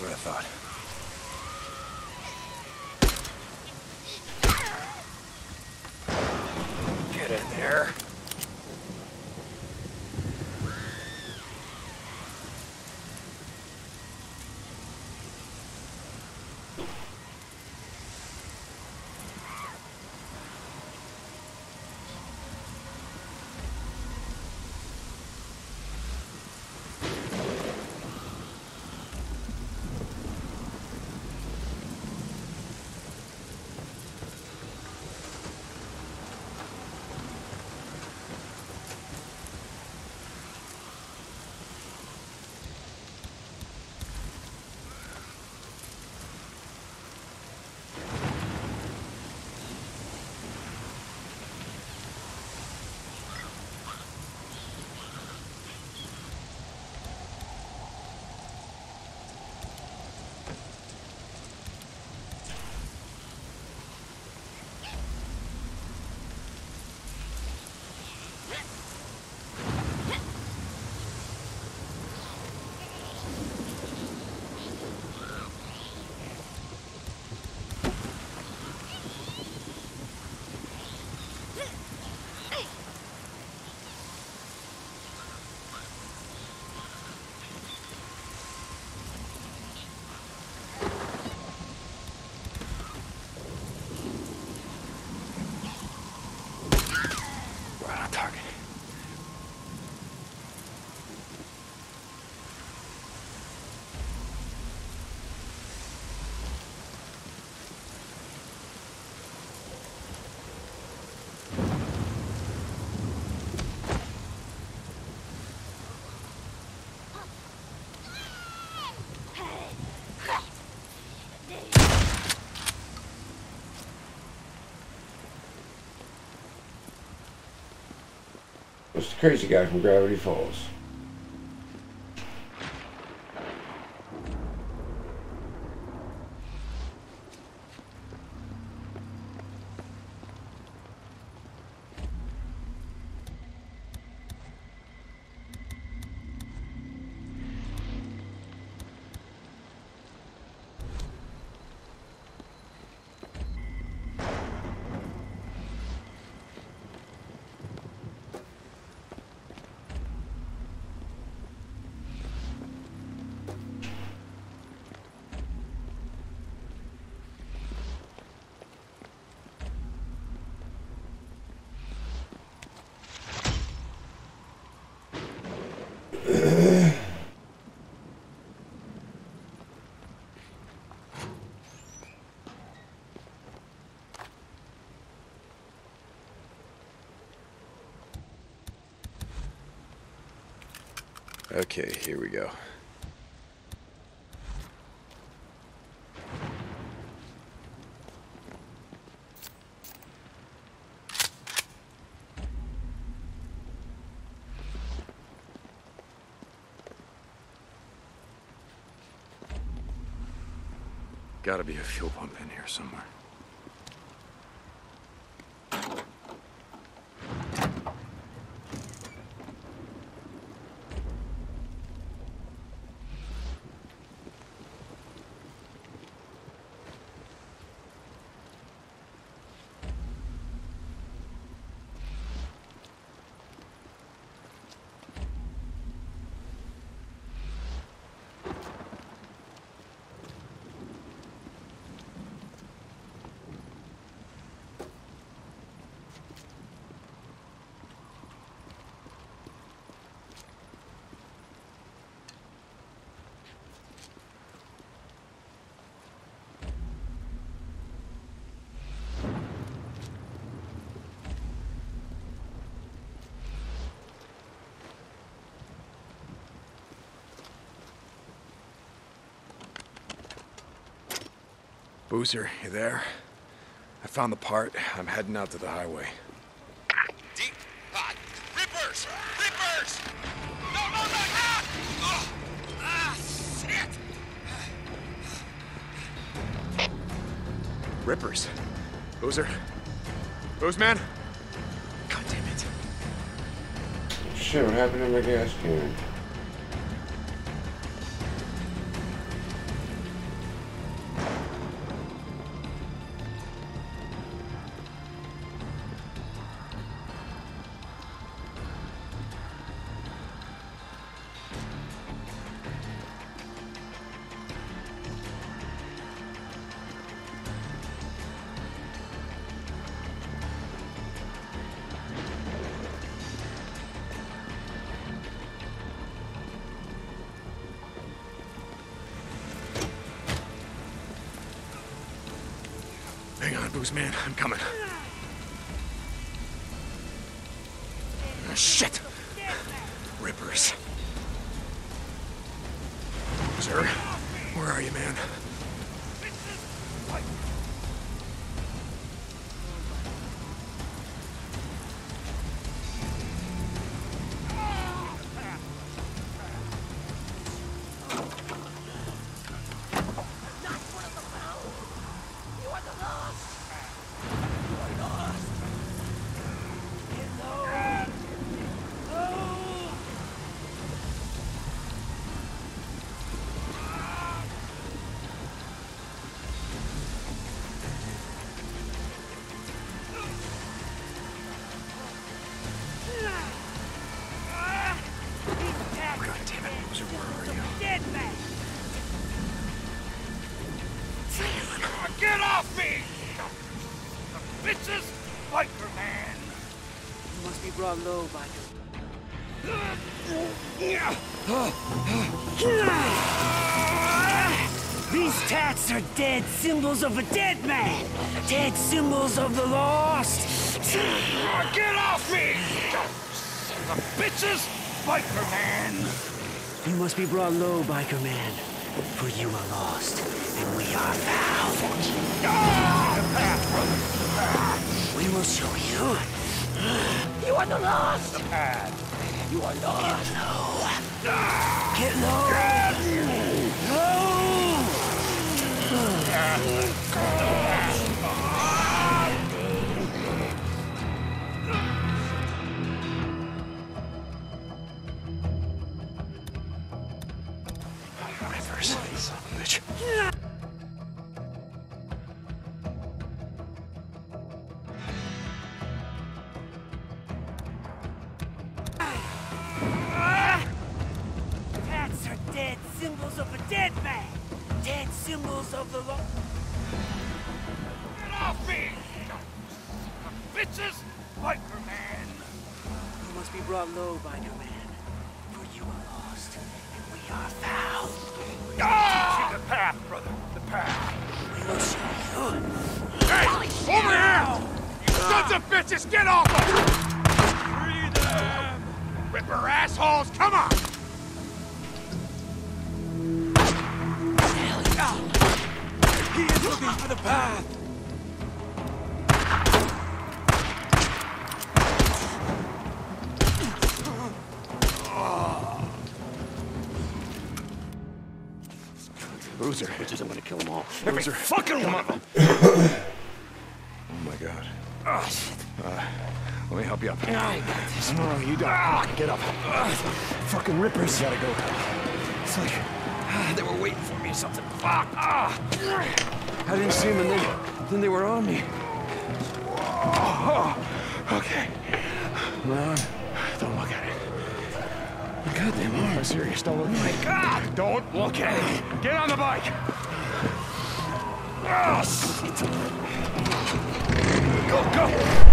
What I thought. It's the crazy guy from Gravity Falls. Okay, here we go. Gotta be a fuel pump in here somewhere. Boozer, you there? I found the part. I'm heading out to the highway. Deep pot. Rippers! Rippers! No, no, no! Ah! Ugh! Ah, shit! Rippers. Boozer? Boozman? God damn it. Shit, what happened to my gas can? Man. I'm coming. Symbols of a dead man. Dead symbols of the lost. Get off me! The bitches! Biker man! You must be brought low, biker man. For you are lost, and we are found. We will show you. You are the lost. You are lost. Get low. Get low. Rippers, Boozer. Bitches, I'm gonna kill them all. Every fucking one of them! Oh my god. Oh, shit. Uh, let me help you up. I got this. No, no, you don't. Get up. Fucking rippers. You Gotta go. It's like ah, they were waiting for me or something. Fuck. Ah. I didn't see them and then, then they were on me. Oh, okay. Ron, God, they are serious. Don't look at it. God! Don't look at it! Get on the bike! Oh, shit! Go, go!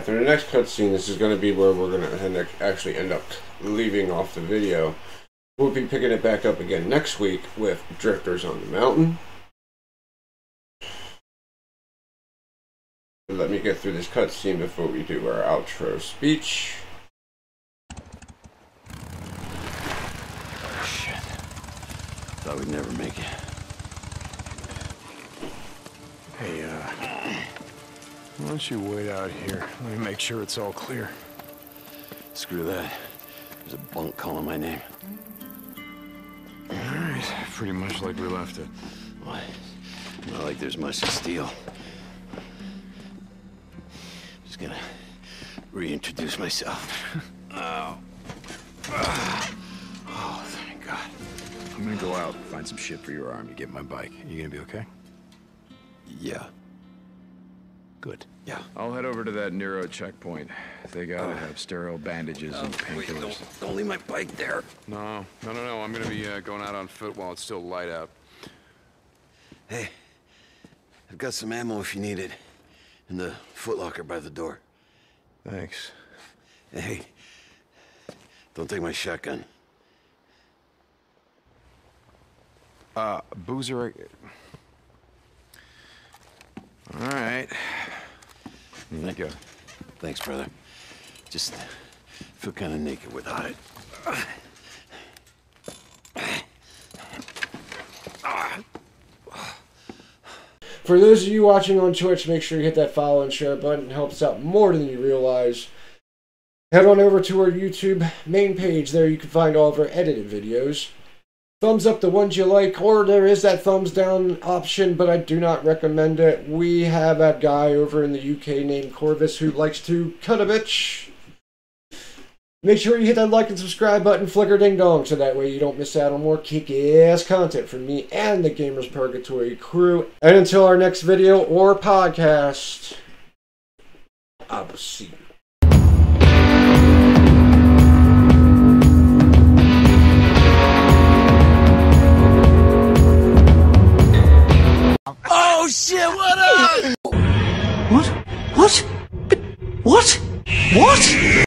For the next cutscene, this is going to be where we're going to actually end up leaving off the video. We'll be picking it back up again next week with Drifters on the Mountain. Let me get through this cutscene before we do our outro speech. Shit. Thought we'd never make it. Hey, uh, why don't you wait out here? Let me make sure it's all clear. Screw that. There's a bunk calling my name. All right, pretty much like we left it. Why? Not like there's much to steal. Just gonna reintroduce myself. Oh. Oh, thank God. I'm gonna go out, find some shit for your arm. You get my bike. You gonna be okay? Yeah. Good. Yeah. I'll head over to that NERO checkpoint. They gotta have sterile bandages and painkillers. Don't, don't leave my bike there. No, no, no, no. I'm gonna be uh, going out on foot while it's still light out. Hey, I've got some ammo if you need it. In the footlocker by the door. Thanks. Hey, don't take my shotgun. Uh, Boozer. All right. Here you go. Thanks, brother. Just feel kind of naked without it. For those of you watching on Twitch, make sure you hit that follow and share button. It helps out more than you realize. Head on over to our YouTube main page. There you can find all of our edited videos. Thumbs up the ones you like, or there is that thumbs down option, but I do not recommend it. We have that guy over in the UK named Corvus who likes to cut a bitch. Make sure you hit that like and subscribe button, flicker ding dong, so that way you don't miss out on more kick ass content from me and the Gamers Purgatory crew. And until our next video or podcast, I will see you. Oh shit, what up? What? What? What? What?